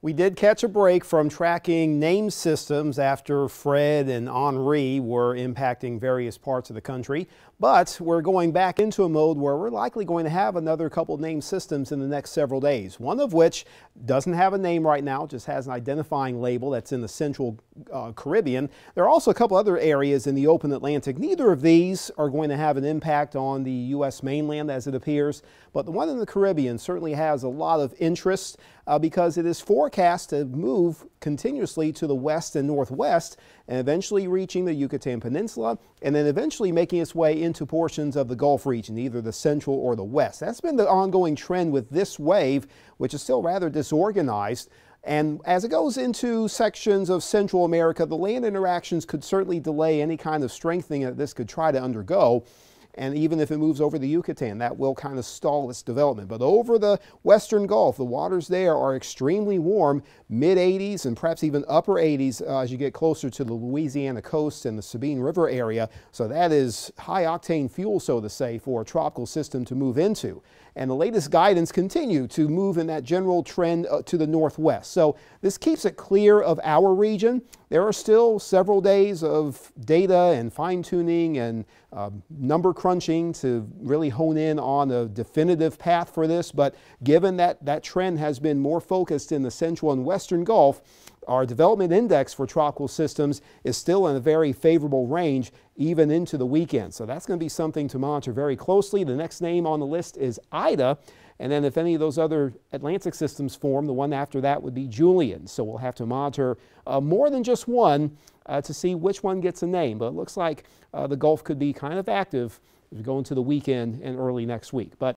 We did catch a break from tracking name systems after Fred and Henri were impacting various parts of the country, but we're going back into a mode where we're likely going to have another couple name systems in the next several days, one of which doesn't have a name right now, just has an identifying label that's in the central uh, Caribbean. There are also a couple other areas in the open Atlantic. Neither of these are going to have an impact on the U.S. mainland as it appears, but the one in the Caribbean certainly has a lot of interest uh, because it is forecast to move continuously to the west and northwest and eventually reaching the Yucatan Peninsula and then eventually making its way into portions of the Gulf region, either the central or the west. That's been the ongoing trend with this wave, which is still rather disorganized. And as it goes into sections of Central America, the land interactions could certainly delay any kind of strengthening that this could try to undergo. And even if it moves over the Yucatan, that will kind of stall its development. But over the western Gulf, the waters there are extremely warm, mid 80s and perhaps even upper 80s uh, as you get closer to the Louisiana coast and the Sabine River area. So that is high octane fuel, so to say, for a tropical system to move into. And the latest guidance continue to move in that general trend uh, to the northwest. So this keeps it clear of our region. There are still several days of data and fine tuning and uh, number crunching to really hone in on a definitive path for this. But given that that trend has been more focused in the central and western Gulf, our development index for tropical systems is still in a very favorable range even into the weekend. So that's going to be something to monitor very closely. The next name on the list is Ida. And then if any of those other Atlantic systems form, the one after that would be Julian. So we'll have to monitor uh, more than just one uh, to see which one gets a name. But it looks like uh, the Gulf could be kind of active as we go into the weekend and early next week. But